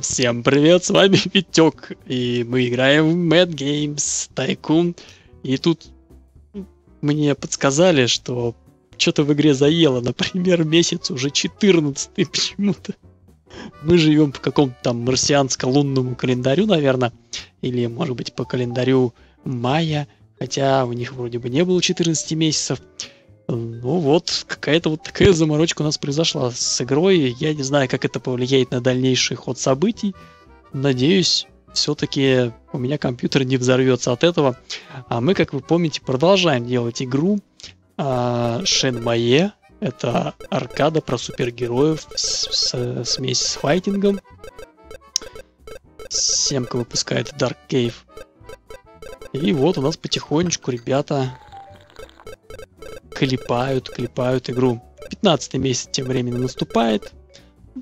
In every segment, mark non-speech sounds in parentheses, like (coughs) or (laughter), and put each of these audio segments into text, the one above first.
Всем привет, с вами Витек, и мы играем в Mad Games Tycoon. И тут мне подсказали, что что-то в игре заело, например, месяц уже 14 почему-то. Мы живем по какому-то там марсианско-лунному календарю, наверное, или, может быть, по календарю мая, хотя у них вроде бы не было 14 месяцев. Ну вот, какая-то вот такая заморочка у нас произошла с игрой. Я не знаю, как это повлияет на дальнейший ход событий. Надеюсь, все-таки у меня компьютер не взорвется от этого. А мы, как вы помните, продолжаем делать игру а, Shenmue. Это аркада про супергероев с, с, смесь с файтингом. Семка выпускает Dark Cave. И вот у нас потихонечку ребята клепают, клепают игру. 15 месяц тем временем наступает.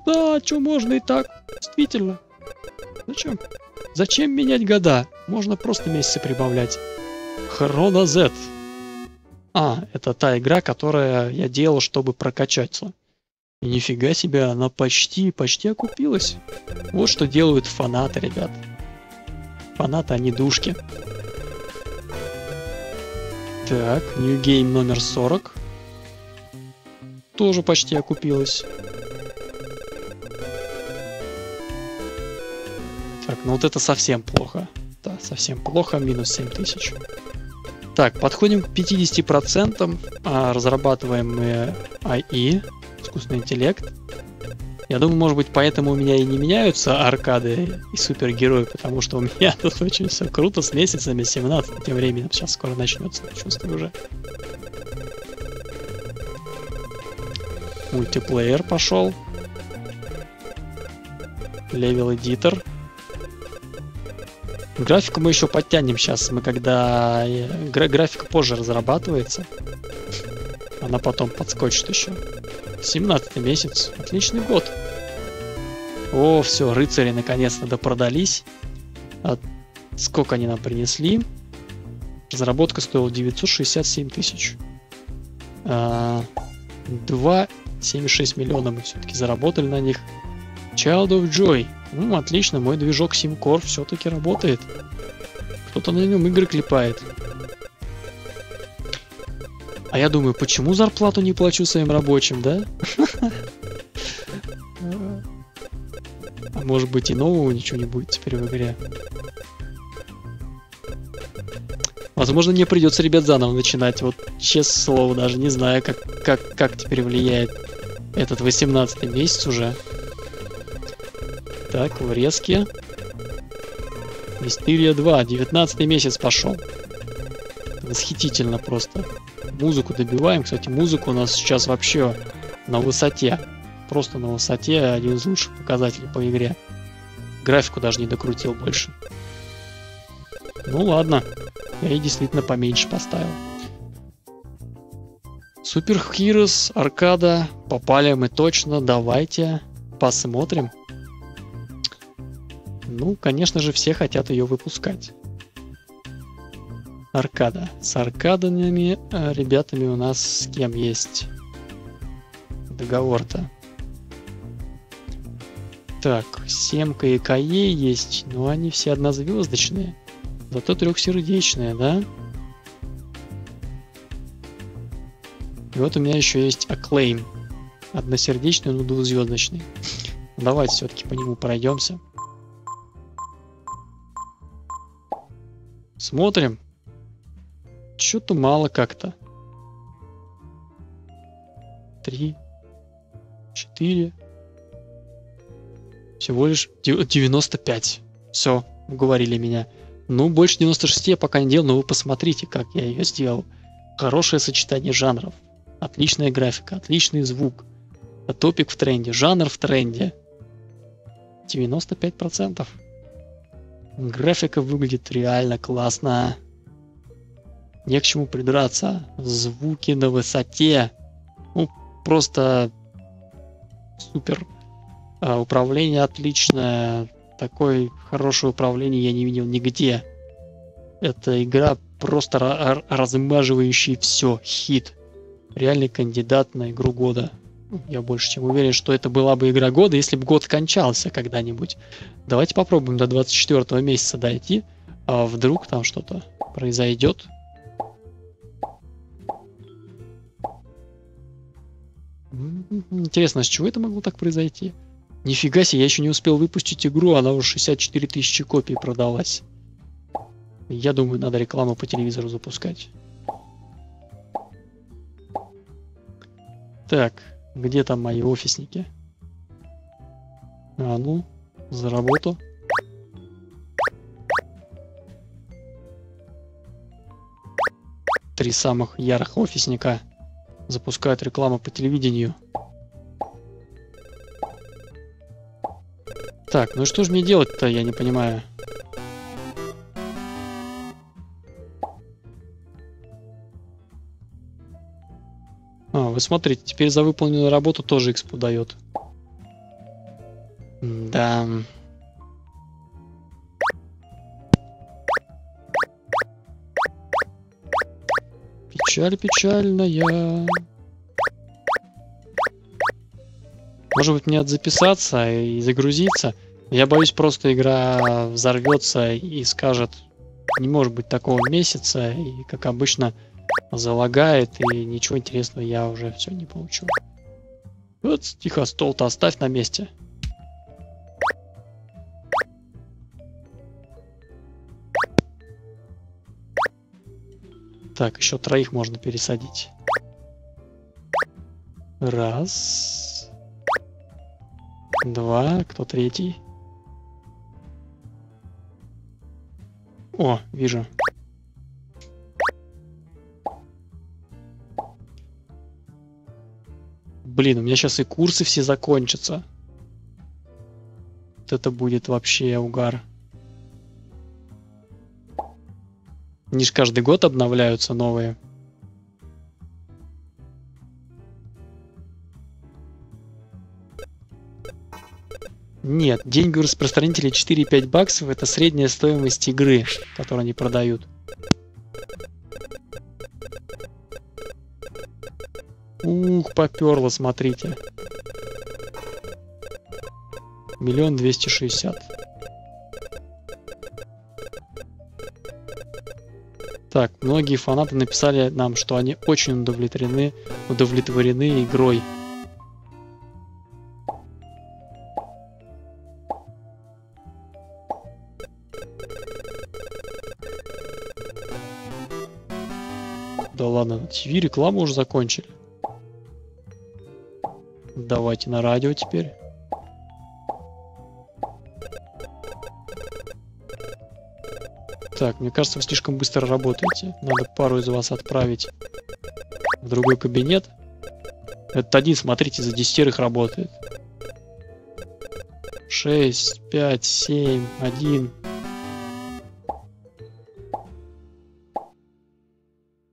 Да, что можно и так. Действительно. Зачем? Зачем менять года? Можно просто месяцы прибавлять. Хрона Z. А, это та игра, которая я делал, чтобы прокачаться. И нифига себе, она почти, почти окупилась. Вот что делают фанаты, ребят. Фанаты, они душки. Так, New Game номер 40. Тоже почти окупилась. Так, ну вот это совсем плохо. Да, совсем плохо, минус 7000. Так, подходим к 50%. А, разрабатываем мы AI, искусственный интеллект. Я думаю, может быть, поэтому у меня и не меняются аркады и супергерои, потому что у меня (laughs) тут очень все круто с месяцами, 17 тем временем. Сейчас скоро начнется, чувствую уже. Мультиплеер пошел. Левел эдитор. Графику мы еще подтянем сейчас. Мы когда... Э, гра графика позже разрабатывается. Она потом подскочит еще. 17 месяц. Отличный год. О, все, рыцари наконец-то допродались. А сколько они нам принесли? Разработка стоила 967 тысяч. А, 2,76 миллиона мы все-таки заработали на них. Child of Joy. Ну, отлично, мой движок SimCore все-таки работает. Кто-то на нем игры клепает. А я думаю, почему зарплату не плачу своим рабочим, да? (laughs) Может быть и нового ничего не будет теперь в игре. Возможно, мне придется, ребят, заново начинать. Вот, честное слово, даже не знаю, как, как, как теперь влияет этот 18 месяц уже. Так, врезки. Мистерия 2, 19 месяц пошел. Восхитительно просто музыку добиваем. Кстати, музыка у нас сейчас вообще на высоте. Просто на высоте один из лучших показателей по игре. Графику даже не докрутил больше. Ну ладно, я и действительно поменьше поставил. Супер Heroes, аркада, попали мы точно, давайте посмотрим. Ну, конечно же, все хотят ее выпускать. Аркада. С аркадами э, ребятами у нас с кем есть договор-то? Так, Семка и Кае есть, но они все однозвездочные. Зато трехсердечные, да? И вот у меня еще есть Acclaim. Односердечный, но двухзвездочный. Давайте все-таки по нему пройдемся. Смотрим. Что-то мало как-то. Три. Четыре. Всего лишь 95. Все, уговорили меня. Ну, больше 96 я пока не делал, но вы посмотрите, как я ее сделал. Хорошее сочетание жанров. Отличная графика, отличный звук. Топик в тренде, жанр в тренде. 95%. Графика выглядит реально классно не к чему придраться. Звуки на высоте. Ну, просто супер. А, управление отличное. Такое хорошее управление я не видел нигде. Эта игра просто размаживающий все. Хит. Реальный кандидат на игру года. Я больше чем уверен, что это была бы игра года, если бы год кончался когда-нибудь. Давайте попробуем до 24 месяца дойти. А вдруг там что-то произойдет. Интересно, с чего это могло так произойти? Нифига себе, я еще не успел выпустить игру, она уже 64 тысячи копий продалась. Я думаю, надо рекламу по телевизору запускать. Так, где там мои офисники? А ну, за работу. Три самых ярых офисника запускают рекламу по телевидению. Так, ну что же мне делать-то, я не понимаю. А, вы смотрите, теперь за выполненную работу тоже экспу дает. Да. Печаль печальная. Может быть мне записаться и загрузиться. Я боюсь, просто игра взорвется и скажет, не может быть такого месяца, и как обычно залагает, и ничего интересного я уже все не получу. Вот, тихо, стол-то оставь на месте. Так, еще троих можно пересадить. Раз. Два. Кто третий? О, вижу. Блин, у меня сейчас и курсы все закончатся. Вот это будет вообще угар. Они же каждый год обновляются новые. Нет, деньги у распространителей 4-5 баксов это средняя стоимость игры, которую они продают. Ух, поперло, смотрите. Миллион двести шестьдесят. Так, многие фанаты написали нам, что они очень удовлетворены, удовлетворены игрой. Ладно, на ТВ рекламу уже закончили. Давайте на радио теперь. Так, мне кажется, вы слишком быстро работаете. Надо пару из вас отправить в другой кабинет. Этот один, смотрите, за десятерых работает. 6, 5, 7, 1.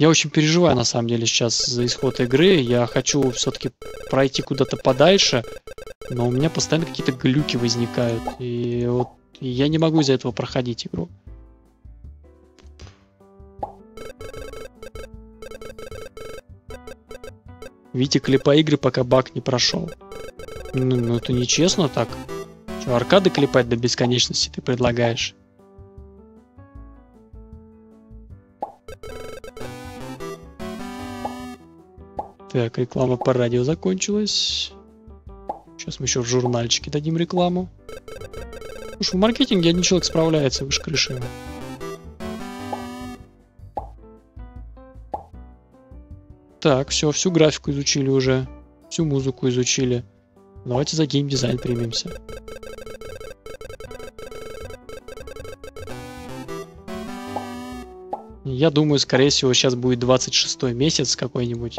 Я очень переживаю, на самом деле, сейчас за исход игры. Я хочу все-таки пройти куда-то подальше, но у меня постоянно какие-то глюки возникают. И вот я не могу из-за этого проходить игру. Видите, клепай игры, пока баг не прошел. Ну, ну это нечестно так. Что, аркады клепать до бесконечности ты предлагаешь? Так, реклама по радио закончилась. Сейчас мы еще в журнальчике дадим рекламу. Уж в маркетинге один человек справляется выше крыши. Так, все, всю графику изучили уже. Всю музыку изучили. Давайте за геймдизайн примемся. Я думаю, скорее всего, сейчас будет 26 месяц какой-нибудь.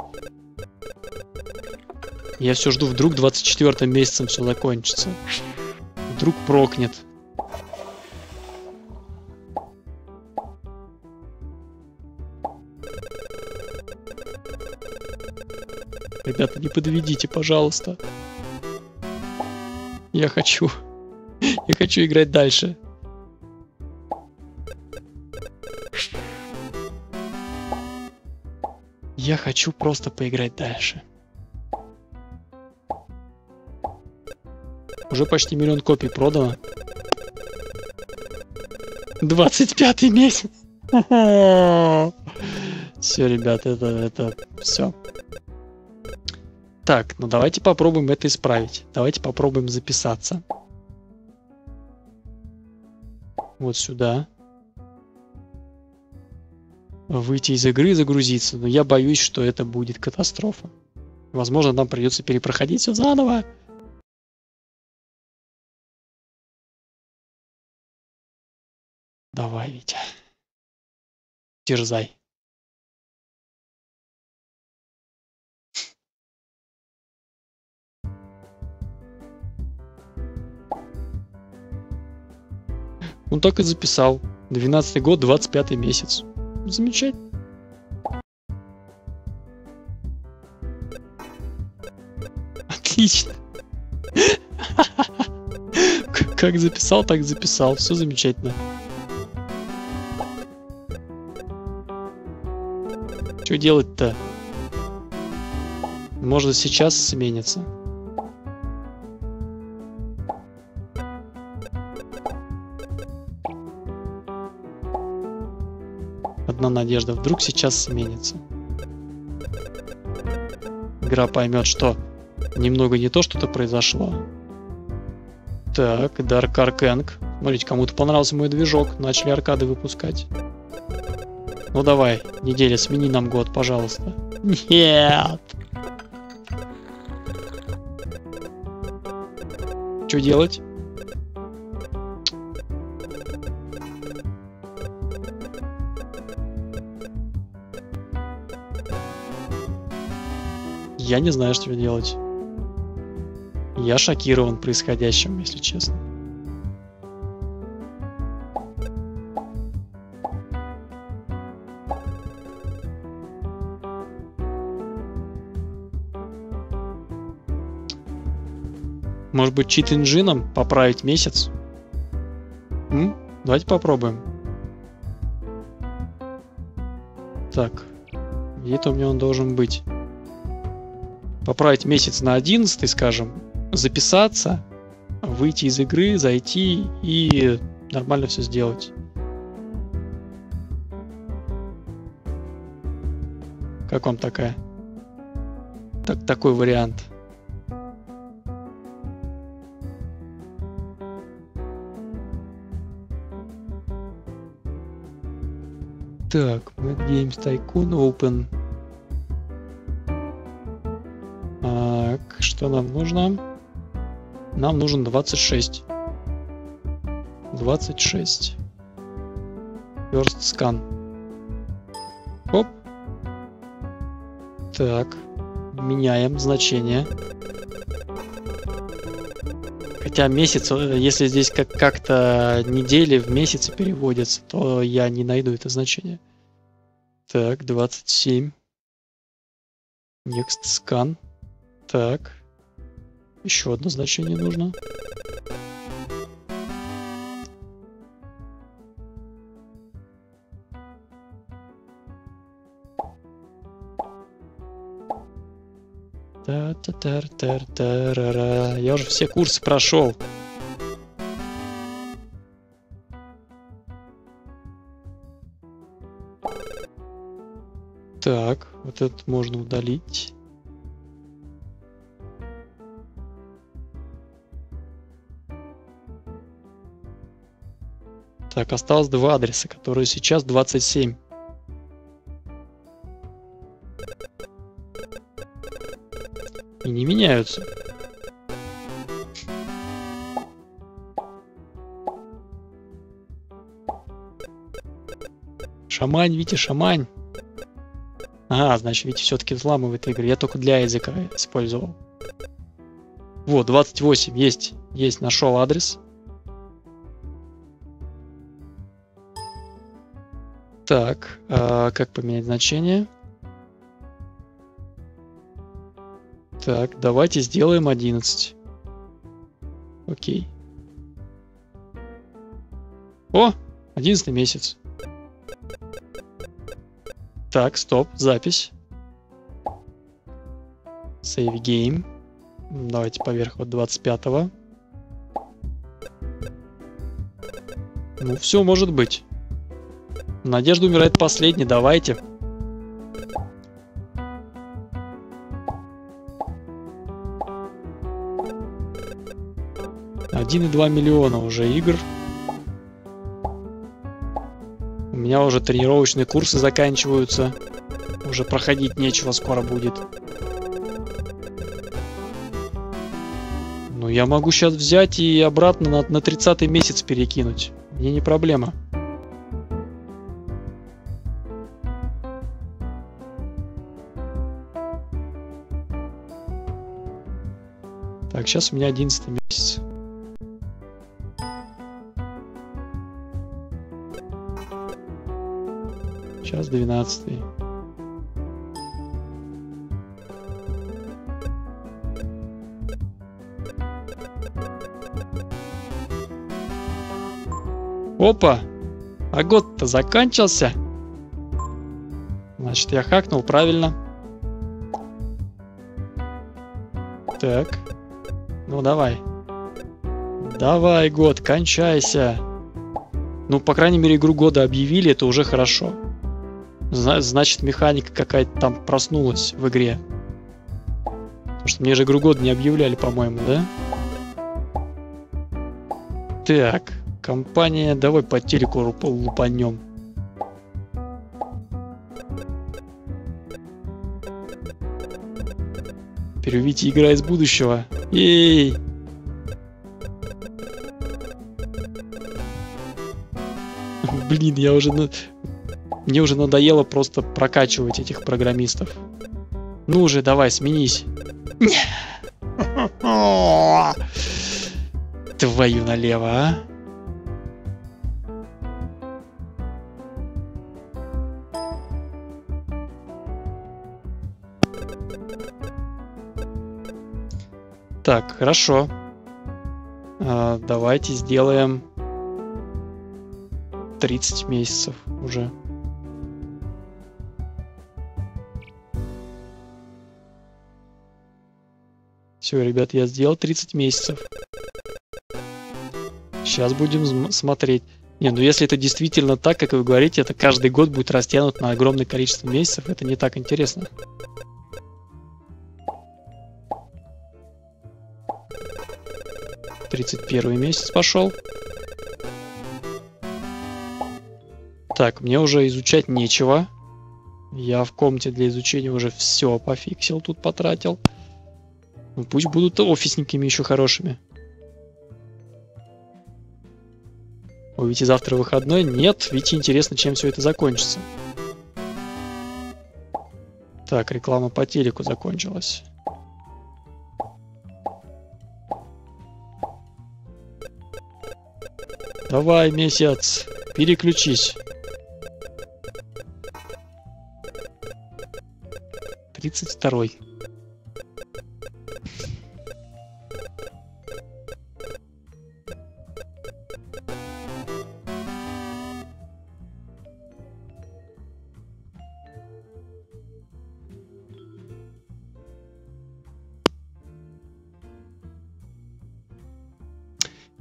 Я все жду, вдруг 24 месяцем все закончится. Вдруг прокнет. Ребята, не подведите, пожалуйста. Я хочу. Я хочу играть дальше. Я хочу просто поиграть дальше. Уже почти миллион копий продано. 25 месяц. (laughs) Все, ребят, это, это все. Так, ну давайте попробуем это исправить. Давайте попробуем записаться. Вот сюда. Выйти из игры и загрузиться. Но я боюсь, что это будет катастрофа. Возможно, нам придется перепроходить все заново. Давай, Витя. Дерзай. Он так и записал. 12 год, 25 месяц. Замечательно. Отлично. (laughs) Как записал, так записал. Все замечательно. Что делать-то? Может сейчас сменится. Одна надежда, вдруг сейчас сменится. Игра поймет, что немного не то что-то произошло. Так, Dark Arkang. Смотрите, кому-то понравился мой движок. Начали аркады выпускать. Ну давай, неделя, смени нам год, пожалуйста. Нет. Что делать? Я не знаю, что делать. Я шокирован происходящим, если честно. Может быть, чит-инжином поправить месяц? М? Давайте попробуем. Так. Где-то у меня он должен быть. Поправить месяц на 11, скажем. Записаться. Выйти из игры, зайти и нормально все сделать. Как вам такая? Так, такой вариант. Так, Mad Games Tycoon Open. Так, что нам нужно? Нам нужен 26. 26. First scan. Оп. Так. Меняем значение. Хотя месяц, э, если здесь как- как-то недели в месяцы переводятся, то я не найду это значение. Так, 27. Next scan. Так. Еще одно значение нужно. Та та тар тар тарара Я уже все курсы прошел. Так, вот этот можно удалить. Так, осталось два адреса, которые сейчас 27. Не меняются. Шамань, Витя, шамань. А, значит, Витя все-таки взламывает игры. Я только для языка использовал. Вот, 28, есть. Есть, нашел адрес. Так, а как поменять значение? Так, давайте сделаем 11. Окей. О, 11 месяц. Так, стоп, запись. Save game. Давайте поверх вот 25-го. Ну, все может быть. Надежда умирает последней, давайте. Один и два миллиона уже игр. У меня уже тренировочные курсы заканчиваются. Уже проходить нечего скоро будет. Ну, я могу сейчас взять и обратно на, на 30 месяц перекинуть. Мне не проблема. Так, сейчас у меня 11 месяц. Сейчас 12. Опа! А год-то закончился. Значит, я хакнул правильно. Так. Ну, давай. Давай, год, кончайся. Ну, по крайней мере, игру года объявили, это уже хорошо. Значит, механика какая-то там проснулась в игре. Потому что мне же игру года не объявляли, по-моему, да? Так. Компания, давай по телеку лупанем. Переведите игра из будущего. Ей! (laughs) Блин, я уже... Мне уже надоело просто прокачивать этих программистов. Ну уже, давай, сменись. Твою налево, а? Так, хорошо. А, давайте сделаем 30 месяцев уже. Все, ребят, я сделал 30 месяцев. Сейчас будем смотреть. Не, ну если это действительно так, как вы говорите, это каждый год будет растянут на огромное количество месяцев, это не так интересно. 31 месяц пошел. Так, мне уже изучать нечего. Я в комнате для изучения уже все пофиксил, тут потратил. Ну, пусть будут офисниками еще хорошими. О, Вити завтра выходной? Нет, Вите интересно, чем все это закончится. Так, реклама по телеку закончилась. Давай, месяц, переключись. Тридцать второй.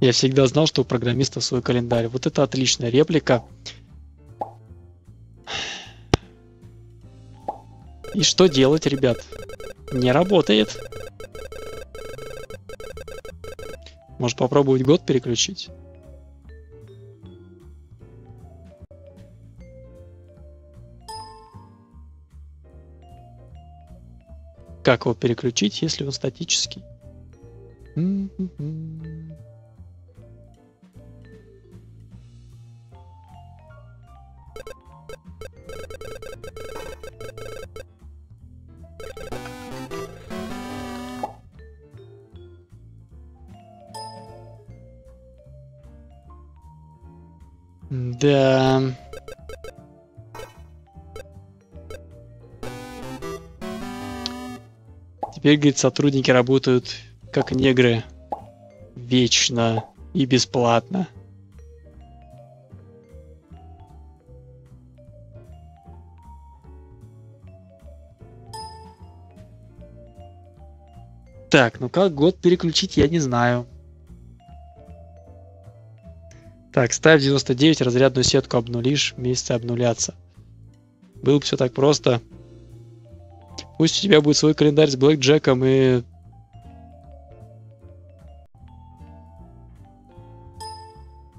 Я всегда знал, что у программиста свой календарь. Вот это отличная реплика. И что делать, ребят? Не работает. Может попробовать год переключить? Как его переключить, если он статический? Да. Теперь, говорит, сотрудники работают как негры. Вечно и бесплатно. Так, ну как год переключить, я не знаю. Так, ставь 99, разрядную сетку обнулишь, месяцы обнулятся. Было бы все так просто. Пусть у тебя будет свой календарь с Блэк Джеком и...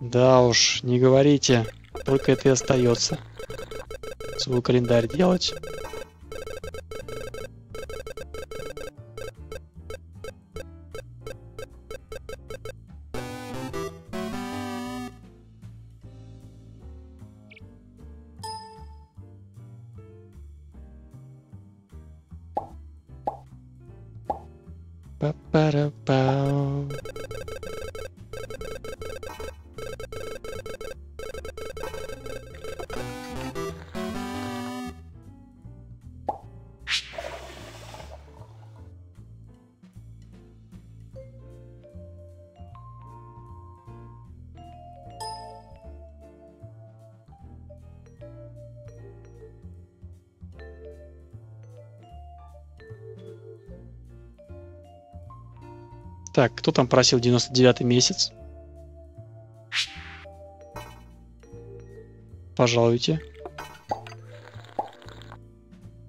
Да уж, не говорите. Только это и остается. Свой календарь делать. para, para. Так, кто там просил 99 месяц? Пожалуйте.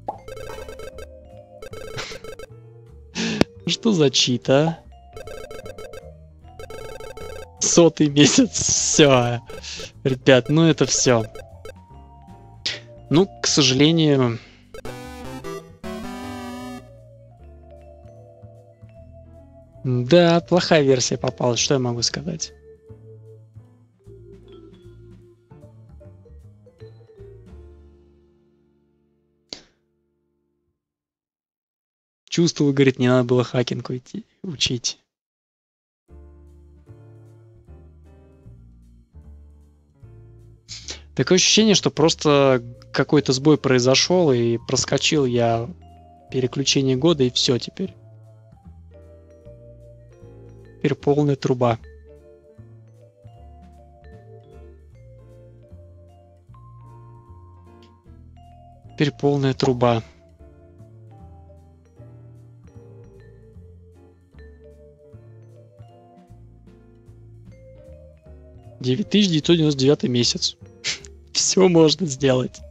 (laughs) Что за чита? Сотый месяц. Все. Ребят, ну это все. Ну, к сожалению, Да, плохая версия попалась, что я могу сказать? Чувствую, говорит, не надо было хакинг идти, учить. Такое ощущение, что просто какой-то сбой произошел и проскочил я переключение года и все теперь. Теперь полная труба. Теперь полная труба. Девять тысяч девятьсот девяносто девятый месяц. (laughs) Все можно сделать.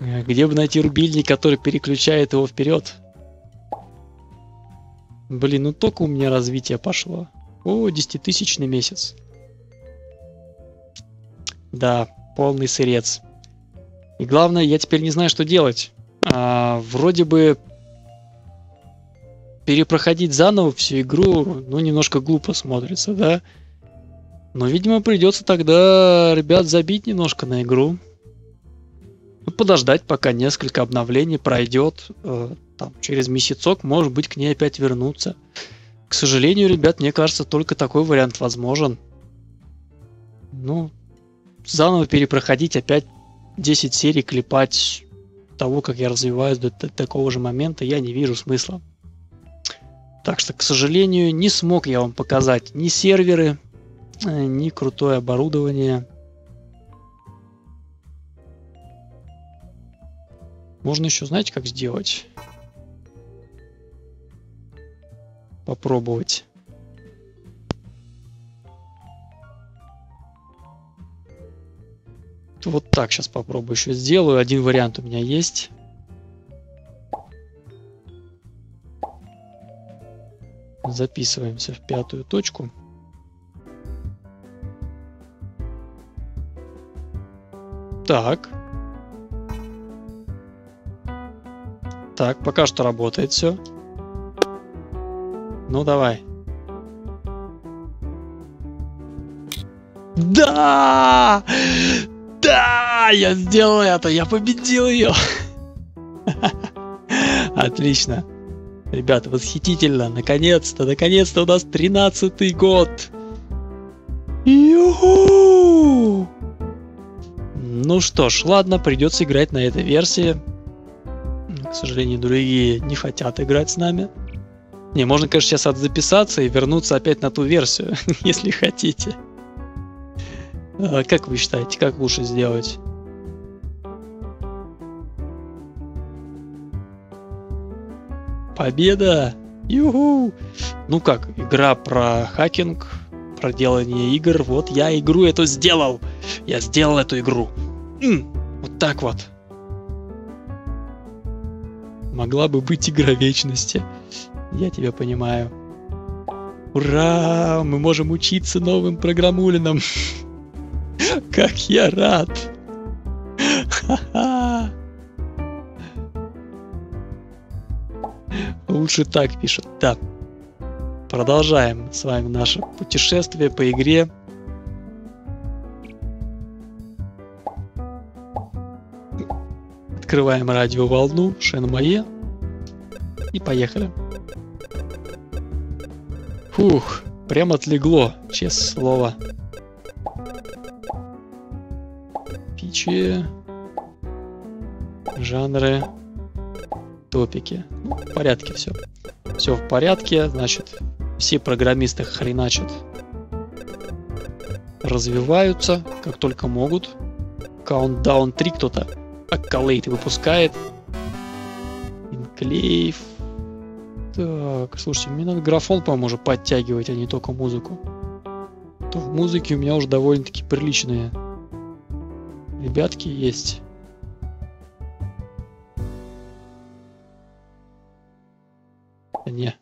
Где бы найти рубильник, который переключает его вперед? Блин, ну только у меня развитие пошло. О, 10-тысячный месяц. Да, полный сырец. И главное, я теперь не знаю, что делать. А, вроде бы перепроходить заново всю игру, ну, немножко глупо смотрится, да? Но, видимо, придется тогда, ребят, забить немножко на игру. Ну, подождать, пока несколько обновлений пройдет. Э, там, через месяцок, может быть, к ней опять вернуться. К сожалению, ребят, мне кажется, только такой вариант возможен. Ну, заново перепроходить опять 10 серий, клепать того, как я развиваюсь до, до такого же момента, я не вижу смысла. Так что, к сожалению, не смог я вам показать ни серверы, э, ни крутое оборудование. Можно еще, знаете, как сделать? попробовать. Вот так сейчас попробую еще сделаю. Один вариант у меня есть. Записываемся в пятую точку. Так. Так, пока что работает все. Ну давай. Да! Да! Я сделал это! Я победил ее! (laughs) Отлично. Ребята, восхитительно. Наконец-то, наконец-то у нас 13 год. Ю-ху! Ну что ж, ладно, придется играть на этой версии. К сожалению, другие не хотят играть с нами. Не, можно, конечно, сейчас записаться и вернуться опять на ту версию, (laughs) если хотите. А, как вы считаете, как лучше сделать? Победа! Юху! Ну как, игра про хакинг, проделывание игр. Вот я игру эту сделал. Я сделал эту игру. М, вот так вот. Могла бы быть игра вечности. Я тебя понимаю. Ура! Мы можем учиться новым программулинам. (laughs) Как я рад! Лучше так пишут. Да. Продолжаем с вами наше путешествие по игре. Открываем радиоволну Шенмае и поехали. Фух, прям отлегло, честное слово. Пичи, жанры, топики. Ну, в порядке все. Все в порядке, значит, все программисты хреначат. Развиваются, как только могут. Countdown 3 кто-то акколейт выпускает. Инклейв. Так, слушайте, мне надо графон, по-моему, уже подтягивать, а не только музыку. То в музыке у меня уже довольно-таки приличные ребятки есть. Не.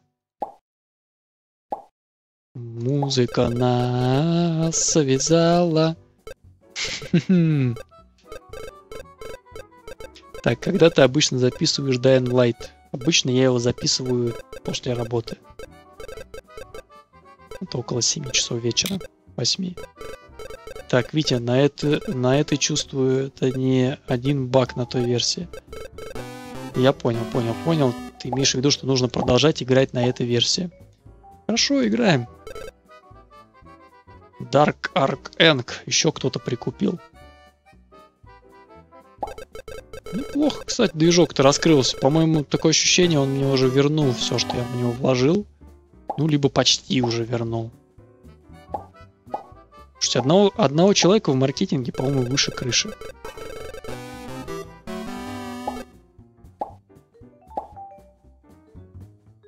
Музыка нас связала. Так, когда ты обычно записываешь Dying Light? Обычно я его записываю после работы. Это около 7 часов вечера. 8. Так, Витя, на это, на это чувствую, это не один баг на той версии. Я понял, понял, понял. Ты имеешь в виду, что нужно продолжать играть на этой версии. Хорошо, играем. Dark Ark Eng. Еще кто-то прикупил. Неплохо, кстати, движок-то раскрылся. По-моему, такое ощущение, он мне уже вернул все, что я в него вложил. Ну, либо почти уже вернул. Слушайте, одного, одного человека в маркетинге, по-моему, выше крыши.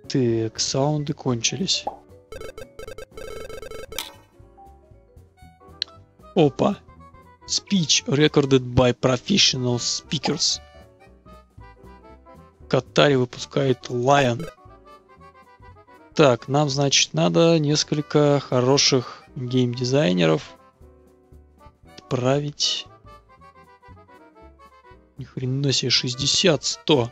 Так, саунды кончились. Опа. Speech recorded by professional speakers. Катари выпускает Lion. Так, нам, значит, надо несколько хороших геймдизайнеров отправить. Ни хрена себе, 60, 100.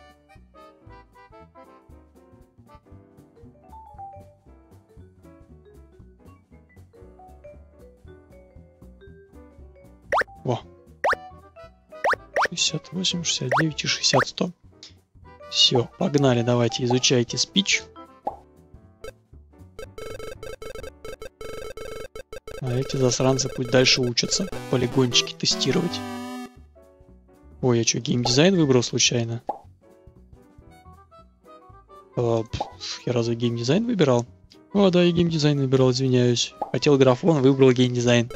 68, 69 и 60, 100. Все, погнали, давайте изучайте спич. А эти засранцы пусть дальше учатся полигончики тестировать. Ой, я что, геймдизайн выбрал случайно? А, я разве геймдизайн выбирал? О, да, я геймдизайн выбирал, извиняюсь. Хотел графон, выбрал геймдизайн.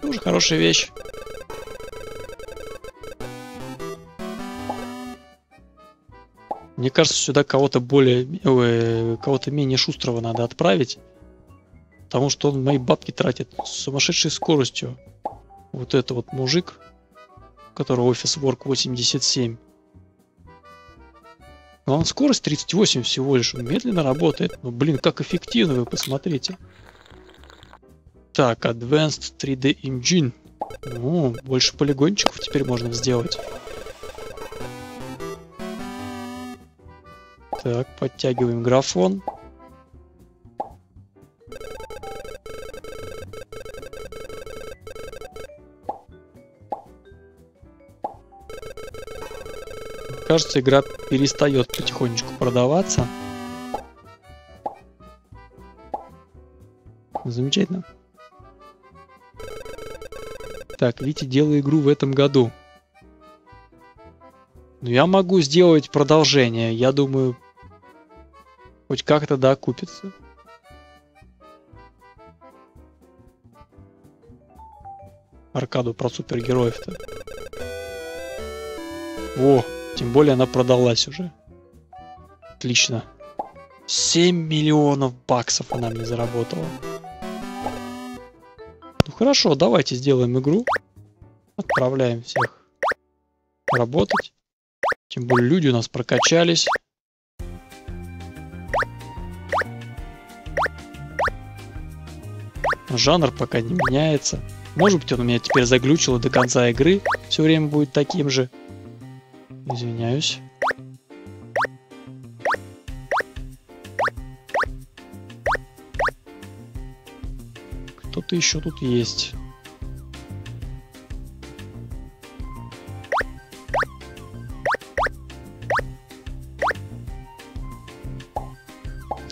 Тоже хорошая вещь. Мне кажется, сюда кого-то более, кого-то менее шустрого надо отправить. Потому что он мои бабки тратит с сумасшедшей скоростью. Вот это вот мужик, у которого офис Work 87. Но он скорость 38 всего лишь, он медленно работает. Ну блин, как эффективно, вы посмотрите. Так, Advanced 3D Engine. О, больше полигончиков теперь можно сделать. Так, подтягиваем графон. Кажется, игра перестает потихонечку продаваться. Замечательно. Так, Витя, делай игру в этом году. Ну, я могу сделать продолжение. Я думаю, Хоть как-то, да, купится. Аркаду про супергероев-то. Во, тем более она продалась уже. Отлично. 7 миллионов баксов она мне заработала. хорошо, давайте сделаем игру. Отправляем всех работать. Тем более люди у нас прокачались. Жанр пока не меняется. Может быть, он у меня теперь заглючил и до конца игры все время будет таким же. Извиняюсь. Кто-то еще тут есть.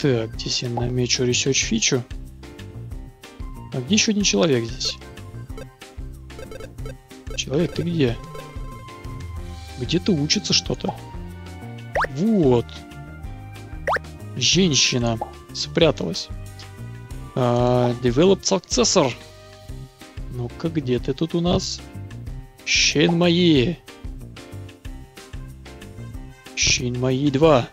Так, здесь я намечу research фичу. Где еще один человек здесь? Человек, ты где? Где-то учится что-то. Вот. Женщина спряталась. Uh, developed successor. Ну-ка, где ты тут у нас? Щен мои. Щен мои 2.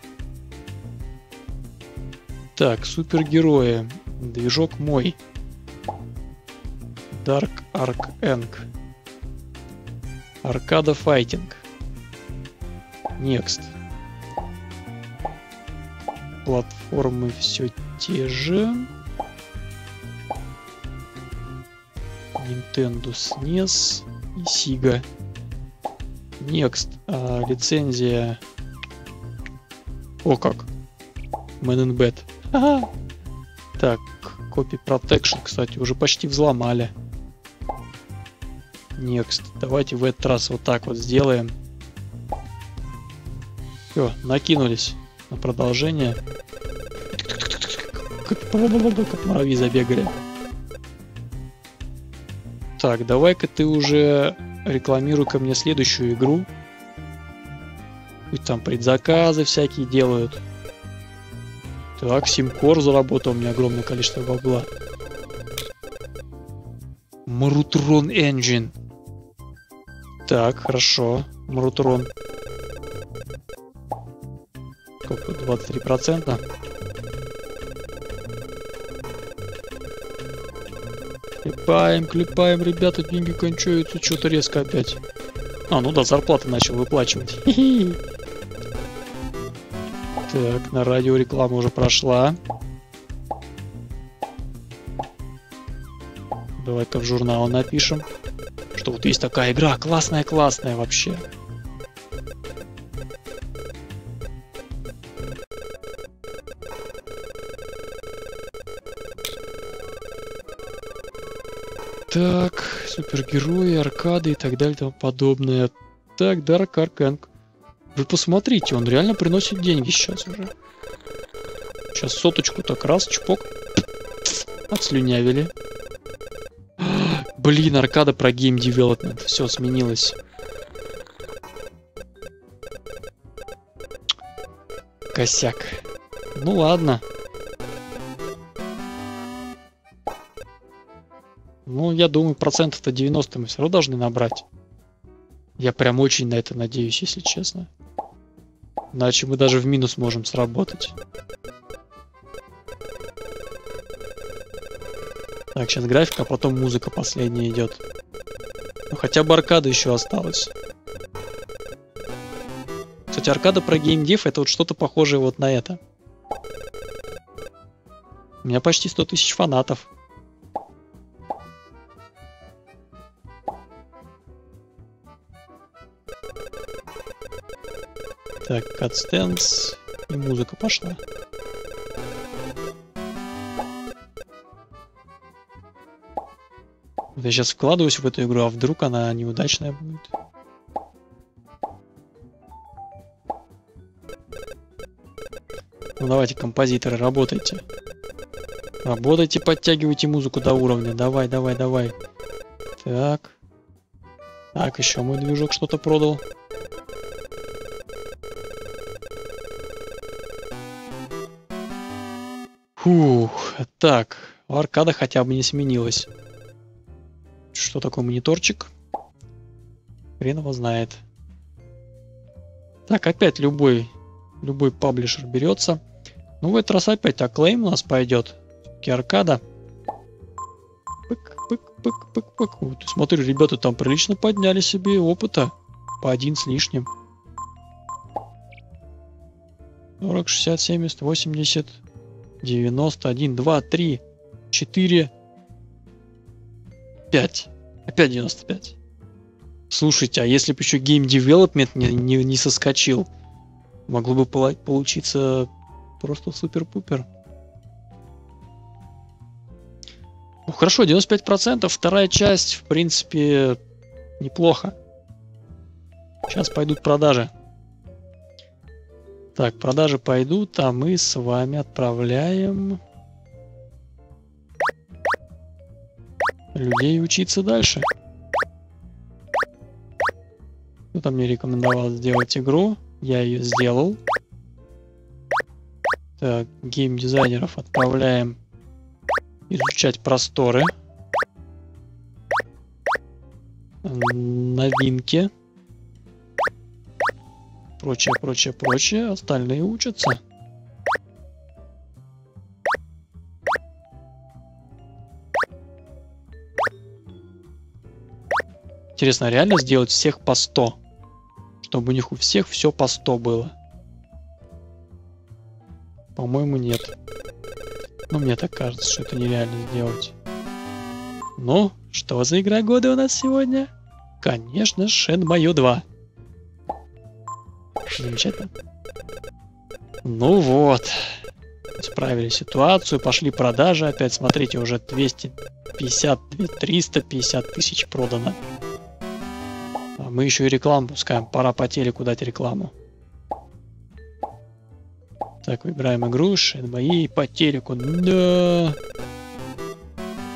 Так, супергерои. Движок мой. Dark Arc Eng. Аркада Файтинг. Next. Платформы все те же. Nintendo SNES и Sega. Next. А, лицензия... О как. Man in Bad. Ага. Так, Copy Protection, кстати, уже почти взломали. Next. Давайте в этот раз вот так вот сделаем. Все, накинулись на продолжение. Как муравьи забегали. Так, давай-ка ты уже рекламируй ко мне следующую игру. Пусть там предзаказы всякие делают. Так, Симкор заработал меня огромное количество бабла. Марутрон Engine. Так, хорошо. Марутрон. Сколько? 23%. Клепаем, клепаем, ребята, деньги кончаются, что-то резко опять. А, ну да, зарплаты начал выплачивать. (laughs) Так, на радио реклама уже прошла. Давай-ка в журнал напишем, что вот есть такая игра, классная-классная вообще. Так, супергерои, аркады и так далее и тому подобное. Так, Dark Arcade. Вы посмотрите, он реально приносит деньги сейчас уже. Сейчас соточку так раз, чпок. Отслюнявили. Блин, аркада про game development. Все, сменилось. Косяк. Ну ладно. Ну, я думаю, процентов-то 90 мы все равно должны набрать. Я прям очень на это надеюсь, если честно. Иначе мы даже в минус можем сработать. Так, сейчас графика, а потом музыка последняя идет. Ну, хотя бы аркада еще осталась. Кстати, аркада про геймдев это вот что-то похожее вот на это. У меня почти 100 тысяч фанатов. Так, катстенс и музыка пошла. Я сейчас вкладываюсь в эту игру, а вдруг она неудачная будет. Ну давайте, композиторы, работайте. Работайте, подтягивайте музыку до уровня. Давай, давай, давай. Так. Так, еще мой движок что-то продал. Фух, так, аркада хотя бы не сменилась. Что такое мониторчик? Хрен его знает. Так, опять любой, любой паблишер берется. Ну, в этот раз опять Acclaim у нас пойдет. Аркада. Пык, пык, Пык-пык-пык. Вот, смотри, ребята там прилично подняли себе опыта. По один с лишним. 40, 60, 70, 80, 91, 2, 3, 4, 5. Опять 95. Слушайте, а если бы еще Game Development не, не, не соскочил, могло бы получиться просто супер-пупер. Ну хорошо, 95%, вторая часть, в принципе, неплохо. Сейчас пойдут продажи. Так, продажи пойдут, а мы с вами отправляем людей учиться дальше. Кто-то мне рекомендовал сделать игру, я ее сделал. Так, геймдизайнеров отправляем изучать просторы, новинки, прочее, прочее, прочее. Остальные учатся. Интересно, реально сделать всех по 100? Чтобы у них у всех все по 100 было? По-моему, нет. Ну, мне так кажется, что это нереально сделать. Ну, что за игра года у нас сегодня? Конечно, Shenmue 2. Замечательно. Ну вот. Исправили ситуацию, пошли продажи. Опять, смотрите, уже 250, 350 тысяч продано. Мы еще и рекламу пускаем. Пора по телеку дать рекламу. Так, выбираем игру, мои по телеку. Да.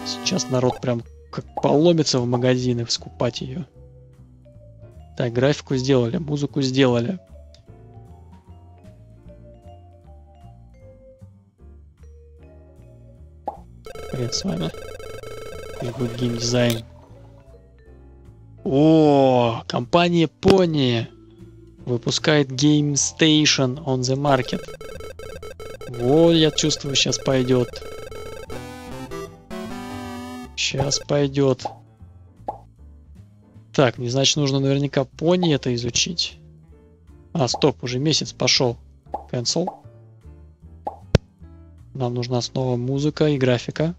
Сейчас народ прям как поломится в магазины вскупать ее. Так, графику сделали, музыку сделали. Привет с вами. Будет геймдизайн. О, компания Pony выпускает Game Station on the Market. Вот, я чувствую, сейчас пойдет. Сейчас пойдет. Так, не значит, нужно наверняка пони это изучить. А, стоп, уже месяц пошел. Cancel. Нам нужна снова музыка и графика.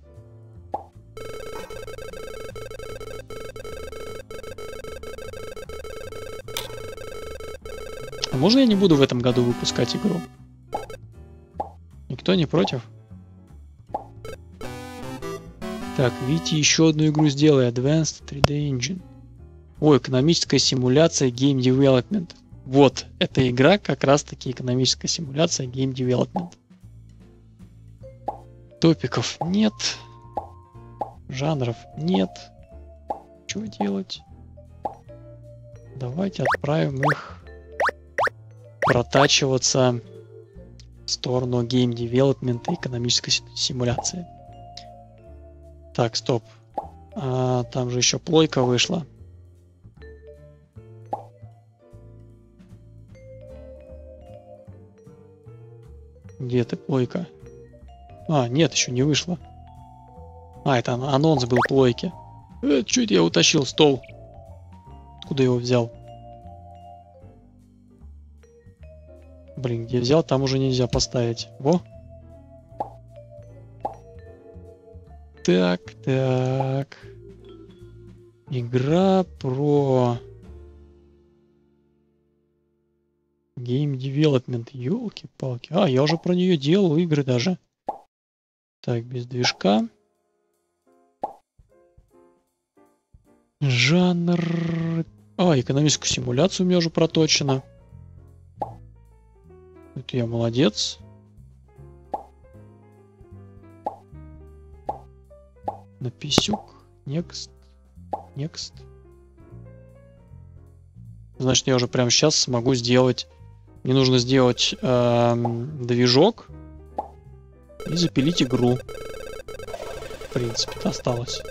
А можно я не буду в этом году выпускать игру? Никто не против? Так, Вити еще одну игру сделай. Advanced 3D Engine. О, экономическая симуляция Game Development. Вот, эта игра как раз таки экономическая симуляция Game Development. Топиков нет. Жанров нет. Что делать? Давайте отправим их протачиваться в сторону game development'а экономической симуляции. Так, стоп. А, там же еще плойка вышла. Где ты, плойка? А, нет, еще не вышла. А, это анонс был плойки. Э, чуть я утащил стол. Откуда его взял? Блин, где взял, там уже нельзя поставить. Во. Так, так. Игра про... Game Development, елки-палки. А, я уже про нее делал игры даже. Так, без движка. Жанр... А, экономическую симуляцию у меня уже проточена. Это я молодец. Написюк. Next. Next. Значит, я уже прямо сейчас смогу сделать... Мне нужно сделать эм, движок и запилить игру. В принципе, осталось.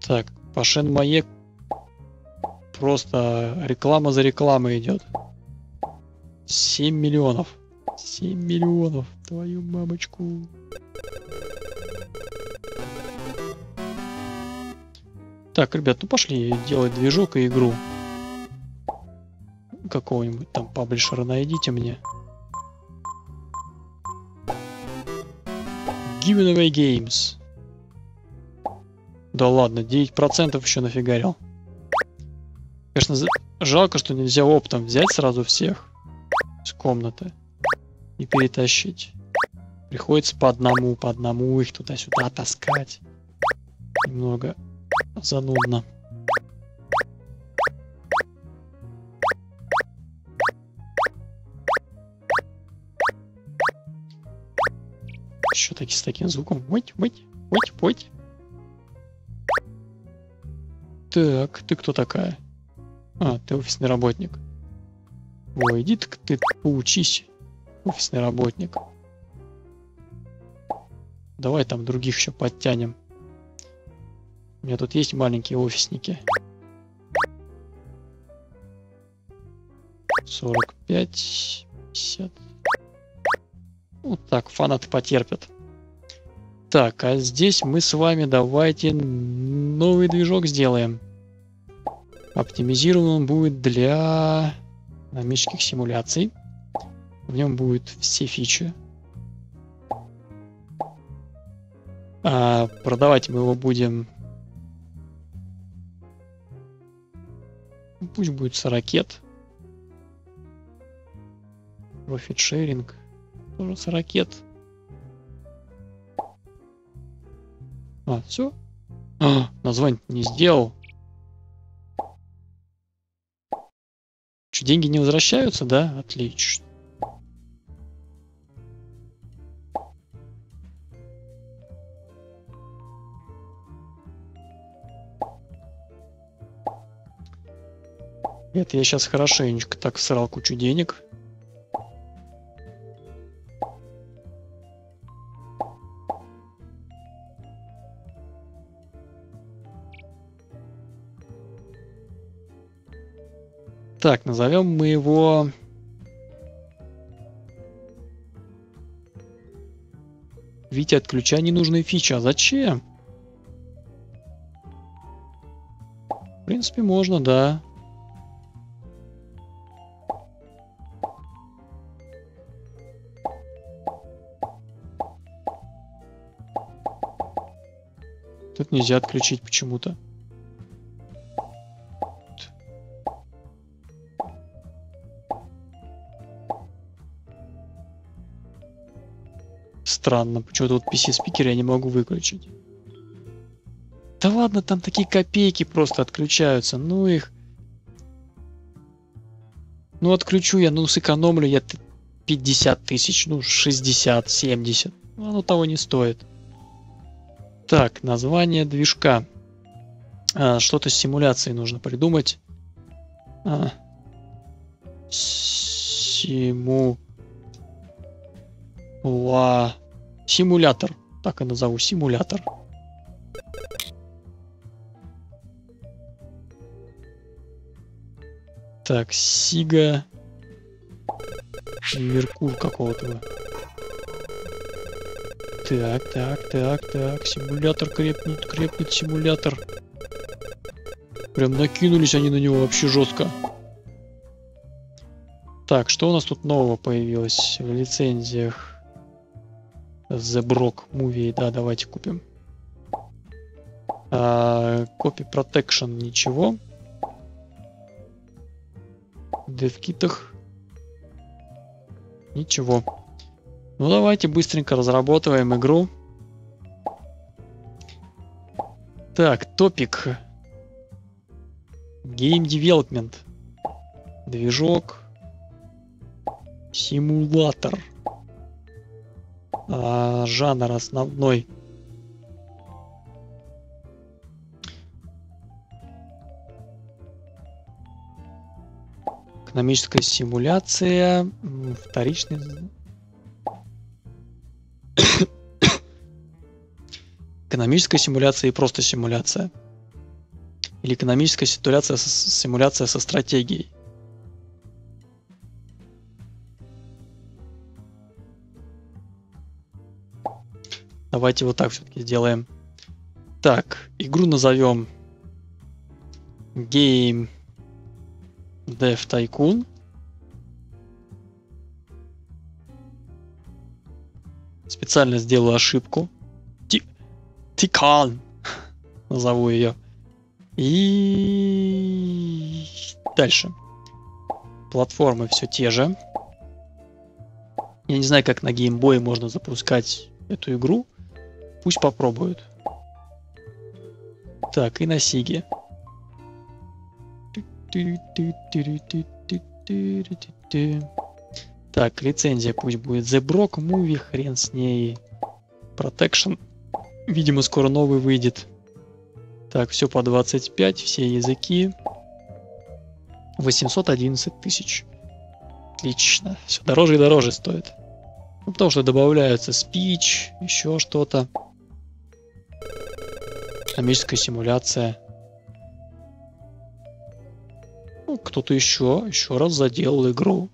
Так, по Шенмае просто реклама за рекламой идет. 7 миллионов. 7 миллионов. Твою мамочку. Так, ребят, ну пошли делать движок и игру. Какого-нибудь там паблишера найдите мне. Giving Away Games. Да ладно, 9% еще нафигарил. Конечно, жалко, что нельзя оптом взять сразу всех с комнаты и перетащить. Приходится по одному, по одному их туда-сюда таскать. Немного занудно. Еще таки с таким звуком. Выть, выть, выть, выть. Так, ты кто такая? А, ты офисный работник. Ой, иди ты поучись, офисный работник. Давай там других еще подтянем. У меня тут есть маленькие офисники. 45, 50. Вот так, фанаты потерпят. Так, а здесь мы с вами давайте новый движок сделаем. Оптимизирован он будет для динамических симуляций. В нем будут все фичи. А продавать мы его будем... Пусть будет с ракет. Sharing. Тоже с ракет. А, все? А, название не сделал. Что, деньги не возвращаются, да? Отлично. Это я сейчас хорошенечко так срал кучу денег. Так, назовем мы его... Витя, отключай ненужные фичи. А зачем? В принципе, можно, да. Тут нельзя отключить почему-то. Странно, почему-то вот PC-спикер я не могу выключить. Да ладно, там такие копейки просто отключаются, ну их... Ну отключу я, ну сэкономлю я 50 тысяч, ну 60, 70. Оно того не стоит. Так, название движка. А, Что-то с симуляцией нужно придумать. А. Симу... Ла... Симулятор. Так и назову. Симулятор. Так, Сига. Меркур какого-то. Так, так, так, так. Симулятор крепнет, крепнет симулятор. Прям накинулись они на него вообще жестко. Так, что у нас тут нового появилось в лицензиях? The Brock Movie, да, давайте купим. А, Copy Protection ничего. В DevKitах ничего. Ну давайте быстренько разработаем игру. Так, топик. Game Development. Движок. Симулятор а, жанр основной. Экономическая симуляция, вторичный... (coughs) экономическая симуляция и просто симуляция. Или экономическая симуляция, симуляция со стратегией. Давайте вот так все-таки сделаем. Так, игру назовем Game Dev Tycoon. Специально сделаю ошибку. Ти- Тикан. (laughs) Назову ее. И дальше. Платформы все те же. Я не знаю, как на геймбое можно запускать эту игру. Пусть попробуют. Так, и на Сиге. Так, лицензия пусть будет The Brock Movie, хрен с ней. Protection. Видимо, скоро новый выйдет. Так, все по 25, все языки. 811 тысяч. Отлично. Все дороже и дороже стоит. Ну, потому что добавляются спич, еще что-то. Экономическая симуляция. Ну, кто-то еще, еще раз заделал игру.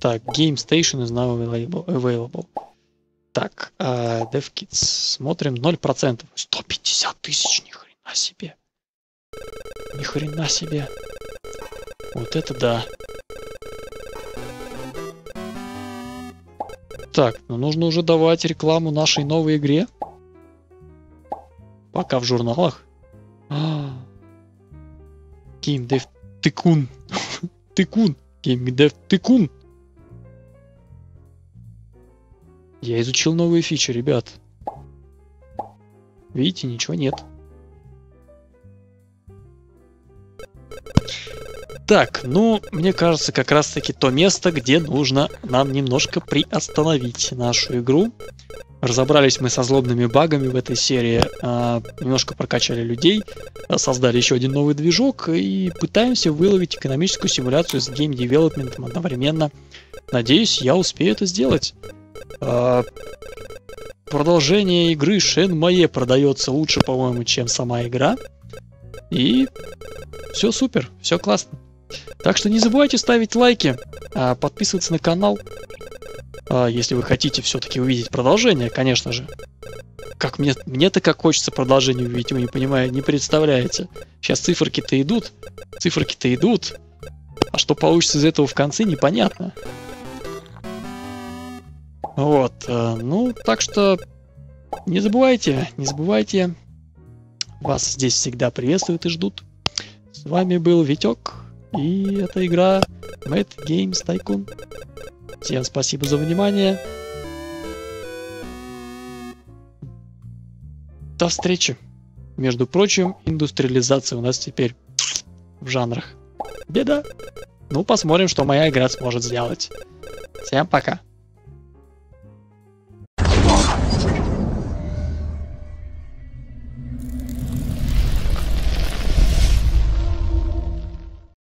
Так, Game Station is now available. Так, uh, DevKits. Смотрим 0%. 150 тысяч, ни хрена себе. Ни хрена себе. Вот это да. Так, ну нужно уже давать рекламу нашей новой игре. Пока в журналах. А, GameDev Тыкун. (laughs) Тыкун. GameDev Тыкун. Я изучил новые фичи, ребят. Видите, ничего нет. Так, ну, мне кажется, как раз-таки то место, где нужно нам немножко приостановить нашу игру. Разобрались мы со злобными багами в этой серии, э, немножко прокачали людей, создали еще один новый движок и пытаемся выловить экономическую симуляцию с гейм-девелопментом одновременно. Надеюсь, я успею это сделать. Э, продолжение игры Shenmue продается лучше, по-моему, чем сама игра. И все супер, все классно. Так что не забывайте ставить лайки, а, подписываться на канал, а, если вы хотите все-таки увидеть продолжение, конечно же. Как мне, мне-то как хочется продолжение увидеть, вы не понимаете, не представляете. Сейчас циферки-то идут, циферки-то идут, а что получится из этого в конце, непонятно. Вот, э, ну, так что не забывайте, не забывайте, вас здесь всегда приветствуют и ждут. С вами был Витек. И это игра Mad Games Tycoon. Всем спасибо за внимание. До встречи. Между прочим, индустриализация у нас теперь в жанрах. Беда. Ну, посмотрим, что моя игра сможет сделать. Всем пока.